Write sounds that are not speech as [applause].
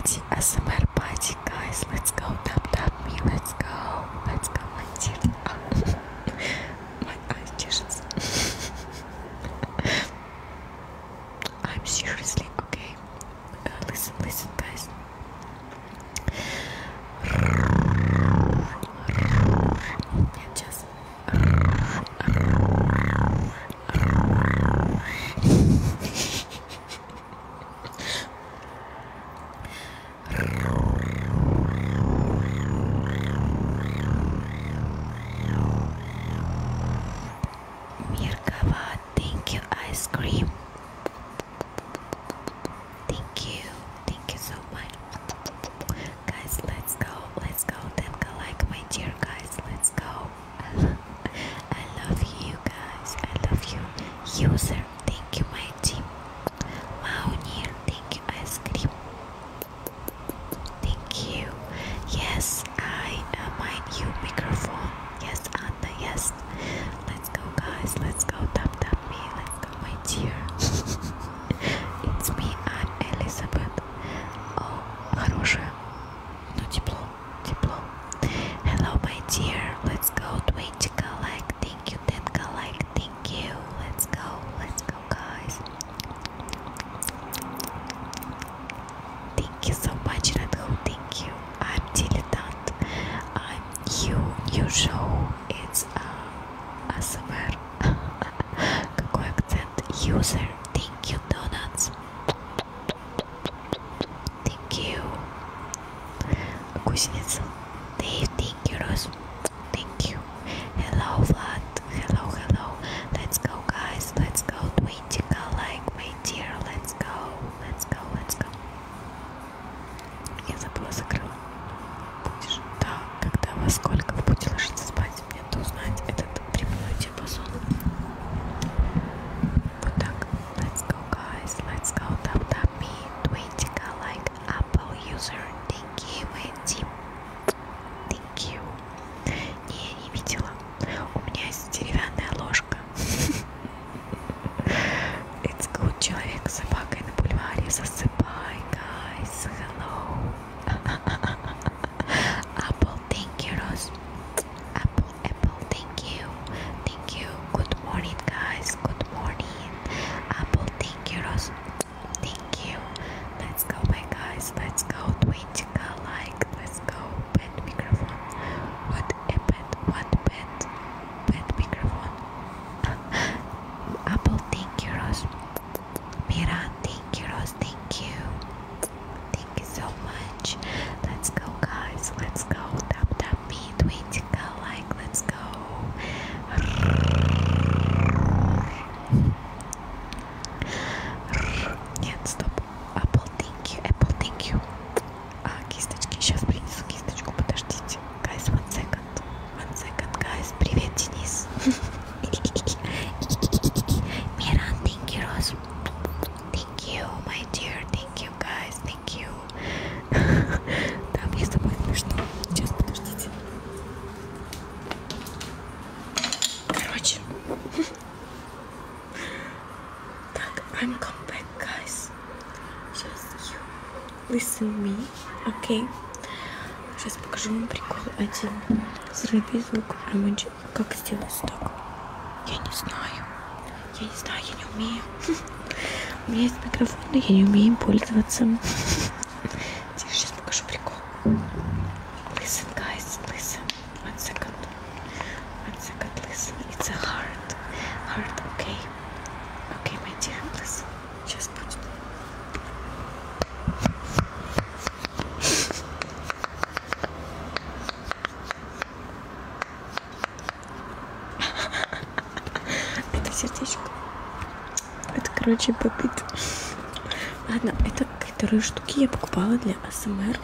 party, ASMR party, guys. Let's there. Thank you, donuts. Thank you. Кузнецов. Thank you, Rose. Thank you. Hello, Vlad. Hello, hello. Let's go, guys. Let's go. Let's go. Let's go, let's go. Будешь? Да, когда сколько? I'm come back guys. Just you listen me, okay? Сейчас покажу вам прикол один. Срыби звук а промочек. Как сделать так? Я не знаю. Я не знаю, я не умею. [laughs] У меня есть микрофон, но я не умею им пользоваться. [laughs] сердечко. Это, короче, попит. Ладно, это которые штуки я покупала для АСМР.